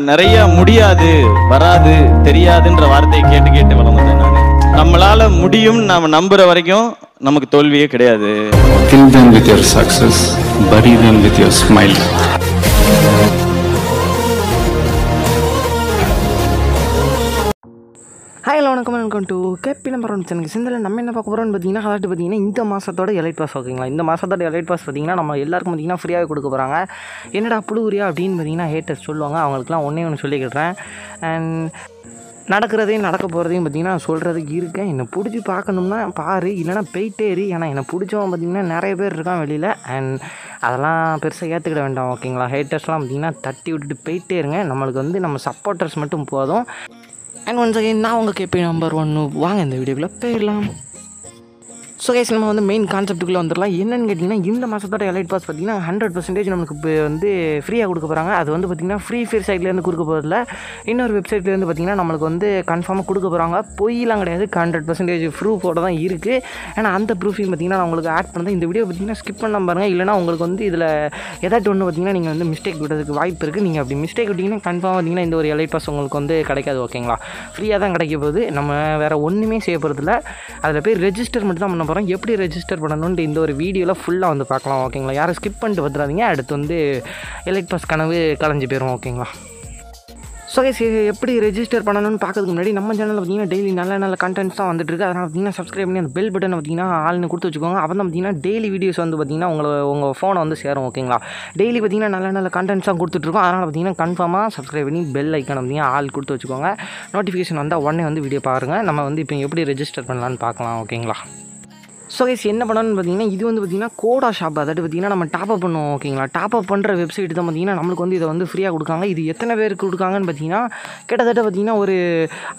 நிறைய முடியாது வராது தெரியாதுன்ற வார்த்தையை கேட்டு கேட்டு வளர்ந்தேன் நான். நம்மளால முடியும் நாம நம்புற வரைக்கும் நமக்கு தோல்வியே கிடையாது. ஹாய் ஹலோ வணக்கம் welcome to KB number one channel சிந்தில் நம்ம என்ன பார்க்க போகிறோம்னு பார்த்தீங்கன்னா அதாவது பார்த்தீங்கன்னா இந்த மாதத்தோட எலைட் பாஸ் ஓகேங்களா இந்த மாதத்தோட எலைட் பாஸ் பார்த்தீங்கன்னா நம்ம எல்லாருக்கும் பார்த்தீங்கன்னா ஃப்ரீயாகவே கொடுக்க போகிறாங்க என்னடா புழுவுரியா அப்படின்னு பார்த்தீங்கன்னா ஹேட்டர்ஸ் சொல்லுவாங்க. அவங்களுக்குலாம் ஒன்றே ஒன்று சொல்லிக்கிட்டுறேன் அண்ட் நடக்கிறதையும் நடக்க போகிறதையும் பார்த்தீங்கன்னா நான் சொல்கிறதுக்கு இருக்கேன் என்னை பிடிச்சி பார்க்கணும்னா பாரு. இல்லைனா போயிட்டே இரு. ஏன்னா என்னை பிடிச்சவன் பார்த்திங்கன்னா நிறைய பேர் இருக்கான் வெளியில். அண்ட் அதெல்லாம் பெருசாக ஏற்றுக்கிட வேண்டாம் ஓகேங்களா ஹேட்டர்ஸ்லாம் பார்த்திங்கன்னா தட்டி விட்டுட்டு போயிட்டே இருங்க. நம்மளுக்கு வந்து நம்ம சப்போர்ட்டர்ஸ் மட்டும் போதும். அண்ட் ஒன்ஸ் அகைன் நான் உங்கள் கேபி நம்பர் ஒன்று வாங்க. இந்த வீடியோக்குள்ளே போயிடலாம். ஸோ கைஸ் நம்ம வந்து மெயின் கான்செப்ட்டுக்குள்ளே வந்துடலாம். என்னென்னு கேட்டிங்கன்னா இந்த மாதத்தோட எலைட் பாஸ் பார்த்தீங்கன்னா ஹண்ட்ரட் பர்சன்டேஜ் நமக்கு இப்போ வந்து ஃப்ரீயாக கொடுக்க போகிறாங்க அது வந்து பார்த்திங்கன்னா ஃப்ரீ ஃபயர் சைட்லேருந்து கொடுக்க போகிறதில்ல இன்னொரு வெப்சைட்லேருந்து பார்த்திங்கன்னா நம்மளுக்கு வந்து கன்ஃபார்மாக கொடுக்க போகிறாங்க பொய்லாம் கிடையாது. ஹண்ட்ரட் பர்சன்டேஜ் ப்ரூஃபோட தான் இருக்குது ஏன்னா அந்த ப்ரூஃபையும் பார்த்திங்கன்னா நான் உங்களுக்கு ஆட் பண்ணுறேன் இந்த வீடியோ பார்த்திங்கன்னா ஸ்கிப் பண்ண பாருங்கள் இல்லைனா உங்களுக்கு வந்து இதில் ஏதாச்சும் ஒன்று பார்த்திங்கன்னா நீங்கள் வந்து மிஸ்டேக் விடுறதுக்கு வாய்ப்பு இருக்குது நீங்கள் அப்படி மிஸ்டேக் விட்டிங்கன்னா கன்ஃபார்மாக பார்த்திங்கன்னா இந்த ஒரு எலைட் பாஸ் உங்களுக்கு வந்து கிடைக்காது ஓகேங்களா ஃப்ரீயாக தான் கிடைக்க போகுது. நம்ம வேறு ஒன்றுமே செய்ய போகிறதில்ல அதில் போய் ரெஜிஸ்டர் மட்டும் தான் பண்ண போகிறோம் எப்படி ரெஜிஸ்டர் பண்ணணுன்ட்டு இந்த ஒரு வீடியோவில் ஃபுல்லாக வந்து பார்க்கலாம் ஓகேங்களா யாரும் ஸ்கிப் பண்ணிட்டு வந்துடாதீங்க. அடுத்து வந்து எலைட் பாஸ் கனவு கலைஞ்சு போயிடும் ஓகேங்களா ஸோ கைஸ் எப்படி ரெஜிஸ்டர் பண்ணணும்னு பார்க்கறதுக்கு முன்னாடி நம்ம சேனலில் பார்த்தீங்கன்னா டெய்லி நல்ல நல்ல கண்டென்ட்ஸ் தான் வந்துட்டு அதனால் பார்த்தீங்கன்னா சப்ஸ்கிரைப் பண்ணி அந்த பெல் பட்டன் பார்த்தீங்கன்னா ஆள்னு கொடுத்து வச்சுக்கோங்க. அப்போ தான் பார்த்தீங்கன்னா டெய்லி வீடியோஸ் வந்து பார்த்தீங்கன்னா உங்களை உங்கள் ஃபோனை வந்து சேரும் ஓகேங்களா டெய்லி பார்த்தீங்கன்னா நல்ல நல்ல கண்டென்ட்ஸ் தான் கொடுத்துட்ருக்கோம் அதனால் பார்த்தீங்கன்னா கன்ஃபார்மாக சப்ஸ்கிரைப் பண்ணி பெல் ஐக்கான பார்த்தீங்கன்னா ஆள் கொடுத்து வச்சுக்கோங்க. நோட்டிஃபிகேஷன் வந்தால் உடனே வந்து வீடியோ பாருங்கள் நம்ம வந்து இப்போ எப்படி ரெஜிஸ்டர் பண்ணலான்னு பார்க்கலாம் ஓகேங்களா ஸோ கைஸ் என்ன பண்ணணும்னு பார்த்தீங்கன்னா இது வந்து பார்த்தீங்கன்னா கோடா ஷாப் அதாவது பார்த்தீங்கன்னா நம்ம டாப் அப் பண்ணுவோம் ஓகேங்களா டாப் அப் பண்ணுற வெப்சைட் தான் பார்த்தீங்கன்னா நம்மளுக்கு வந்து இதை வந்து ஃப்ரீயாக கொடுக்காங்க இது எத்தனை பேருக்கு கொடுக்காங்கன்னு பார்த்தீங்கன்னா கிட்டத்தட்ட பார்த்தீங்கன்னா ஒரு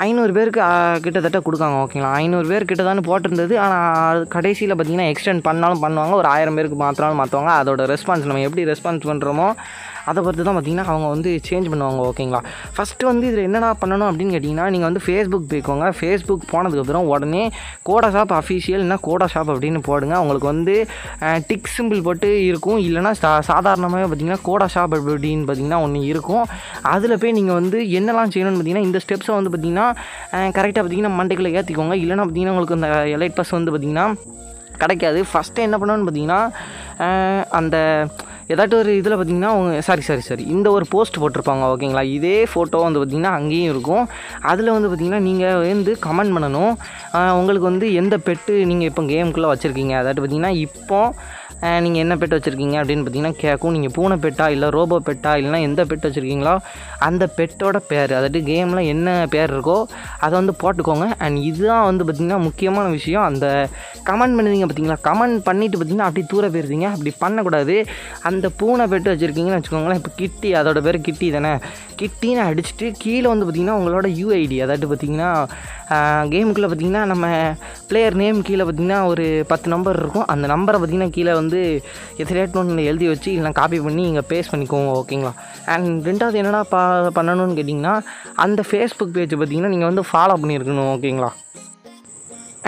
ஐநூறு பேருக்கு கிட்டத்தட்ட கொடுக்காங்க ஓகேங்களா ஐநூறு பேர் கிட்ட தான் போட்டிருந்தது. ஆனால் கடைசியில் பார்த்தீங்கன்னா எக்ஸ்டெண்ட் பண்ணாலும் பண்ணுவாங்க. ஒரு ஆயிரம் பேருக்கு மாற்றினாலும் மாற்றுவாங்க அதோட ரெஸ்பான்ஸ் நம்ம எப்படி ரெஸ்பான்ஸ் பண்ணுறோமோ அதை பொறுத்து தான் பார்த்தீங்கன்னா அவங்க வந்து சேஞ்ச் பண்ணுவாங்க ஓகேங்களா ஃபஸ்ட்டு வந்து இதில் என்னடா பண்ணணும் அப்படின்னு கேட்டிங்கன்னா நீங்கள் வந்து ஃபேஸ்புக் போய்க்கோங்க. ஃபேஸ்புக் போனதுக்கப்புறம் உடனே கோடா ஷாப் அஃபீஷியல் கோடா ஷாப் அப்படின்னு போடுங்க. உங்களுக்கு வந்து டிக் சிம்பிள் போட்டு இருக்கும். இல்லைனா சா சாதாரணமாகவே பார்த்தீங்கன்னா கோடா ஷாப் அப்படின்னு பார்த்தீங்கன்னா ஒன்று இருக்கும். அதில் போய் நீங்கள் வந்து என்னெல்லாம் செய்யணும்னு பார்த்தீங்கன்னா இந்த ஸ்டெப்ஸை வந்து பார்த்தீங்கன்னா கரெக்டாக பார்த்தீங்கன்னா மண்டைக்குள்ளே ஏற்றிக்கோங்க இல்லைனா பார்த்திங்கன்னா உங்களுக்கு அந்த எலைட் பஸ் வந்து பார்த்தீங்கன்னா கிடைக்காது. ஃபஸ்ட்டு என்ன பண்ணணும்னு பார்த்தீங்கன்னா அந்த ஏதாட்டும் ஒரு இதில் பார்த்தீங்கன்னா அவங்க சாரி சாரி சாரி இந்த ஒரு போஸ்ட் போட்டிருப்பாங்க ஓகேங்களா இதே ஃபோட்டோ வந்து பார்த்திங்கன்னா அங்கேயும் இருக்கும். அதில் வந்து பார்த்திங்கன்னா நீங்கள் வந்து கமெண்ட் பண்ணணும். உங்களுக்கு வந்து எந்த பெட்டு நீங்கள் இப்போ கேமுக்குள்ளே வச்சுருக்கீங்க? அதாட்டு பார்த்தீங்கன்னா இப்போ நீங்கள் என்ன பெட் வச்சுருக்கீங்க அப்படின்னு பார்த்தீங்கன்னா கேட்கும் நீங்கள் பூனை பெட்டா இல்லை ரோபோ பெட்டா இல்லைனா எந்த பெட் வச்சுருக்கீங்களோ அந்த பெட்டோட பேர் அதாவது கேமில் என்ன பேர் இருக்கோ அதை வந்து போட்டுக்கோங்க. அண்ட் இதுதான் வந்து பார்த்திங்கன்னா முக்கியமான விஷயம். அந்த கமெண்ட் பண்ணுவீங்க பார்த்தீங்களா? கமெண்ட் பண்ணிவிட்டு பார்த்தீங்கன்னா அப்படி தூர போயிருந்தீங்க அப்படி பண்ணக்கூடாது. அந்த அந்த பூனை பெட்டு வச்சுருக்கீங்கன்னு வச்சுக்கோங்களேன் இப்போ கிட்டி அதோட பேர் கிட்டி தானே? கிட்டின்னு அடிச்சுட்டு கீழே வந்து பார்த்திங்கன்னா உங்களோட யூஐடி அதாவது பார்த்திங்கன்னா கேமுக்குள்ளே பார்த்திங்கன்னா நம்ம பிளேயர் நேம் கீழே பார்த்திங்கன்னா ஒரு பத்து நம்பர் இருக்கும். அந்த நம்பரை பார்த்திங்கன்னா கீழே வந்து எதிரேட்டு ஒன்று எழுதி வச்சு இல்லைனா காப்பி பண்ணி இங்கே பேஸ் பண்ணிக்கோங்க ஓகேங்களா அண்ட் ரெண்டாவது என்னடா பா பண்ணணும்னு கேட்டிங்கன்னா அந்த ஃபேஸ்புக் பேஜ் பார்த்திங்கன்னா நீங்கள் வந்து ஃபாலோ பண்ணியிருக்கணும் ஓகேங்களா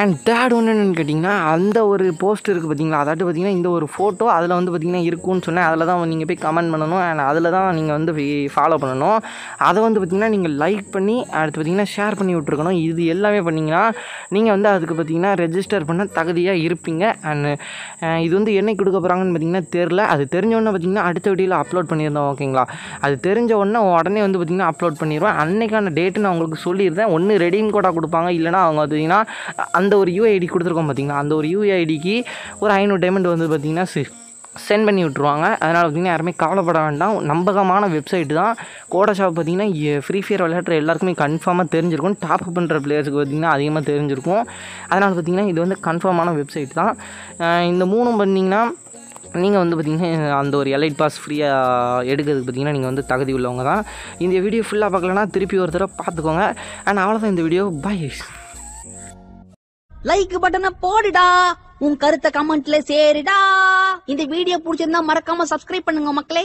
அண்ட் தேர்ட் ஒன்று என்னென்னு கேட்டிங்கன்னா அந்த ஒரு போஸ்ட் இருக்குது பார்த்தீங்களா அதாட்டு பார்த்தீங்கன்னா இந்த ஒரு ஃபோட்டோ அதில் வந்து பார்த்திங்கன்னா இருக்கும்னு சொன்னேன். அதில் தான் நீங்கள் போய் கமெண்ட் பண்ணணும். அண்ட் அதில் தான் நீங்கள் வந்து ஃபாலோ பண்ணணும். அதை வந்து பார்த்திங்கன்னா நீங்கள் லைக் பண்ணி அடுத்து பார்த்திங்கன்னா ஷேர் பண்ணி விட்ருக்கணும் இது எல்லாமே பண்ணிங்கன்னா நீங்கள் வந்து அதுக்கு பார்த்திங்கன்னா ரெஜிஸ்டர் பண்ண தகுதியாக இருப்பீங்க. அண்ட் இது வந்து என்னைக்கு கொடுக்க போகிறாங்கன்னு பார்த்திங்கன்னா தெரில அது தெரிஞ்சவொடனே பார்த்தீங்கன்னா பார்த்திங்கன்னா அடுத்த வீடியோவில் அப்லோட் பண்ணியிருந்தோம் ஓகேங்களா அது தெரிஞ்ச உடனே உடனே வந்து பார்த்திங்கன்னா அப்லோட் பண்ணிடுவேன். அன்னைக்கான டேட்டு நான் உங்களுக்கு சொல்லியிருந்தேன். ஒன்று ரெடீம் கூட கொடுப்பாங்க. இல்லைனா அவங்க பார்த்திங்கன்னா அந்த அந்த ஒரு யூஐடி கொடுத்துருக்கோம் பார்த்தீங்கன்னா அந்த ஒரு யூஐடிக்கு ஒரு ஐநூறு டைமண்ட் வந்து பார்த்திங்கன்னா சென்ட் பண்ணி விட்ருவாங்க அதனால் பார்த்திங்கன்னா யாருமே கவலைப்பட வேண்டாம். நம்பகமான வெப்சைட் தான். கோடா ஷாப் பார்த்திங்கன்னா ஃப்ரீ ஃபயர் விளையாடுற எல்லாருக்குமே கன்ஃபார்மாக தெரிஞ்சிருக்கும். டாப் அப் பண்ணுற பிளேயர்ஸுக்கு பார்த்திங்கன்னா அதிகமாக தெரிஞ்சிருக்கும். அதனால் பார்த்திங்கன்னா இது வந்து கன்ஃபார்மான வெப்சைட் தான். இந்த மூணும் பண்ணிங்கன்னா நீங்கள் வந்து பார்த்திங்கன்னா அந்த ஒரு எலைட் பாஸ் ஃப்ரீயாக எடுக்கிறதுக்கு பார்த்தீங்கன்னா நீங்கள் வந்து தகுதி உள்ளவங்க தான். இந்த வீடியோ ஃபுல்லாக பார்க்கலன்னா திருப்பி ஒரு தடவை பார்த்துக்கோங்க. அண்ட் அவ்வளோதான் இந்த வீடியோ பை லைக் பட்டனை போடுடா. உன் கருத்தை கமெண்ட்ல சேருடா. இந்த வீடியோ பிடிச்சிருந்தா மறக்காம சப்ஸ்கிரைப் பண்ணுங்க மக்களே.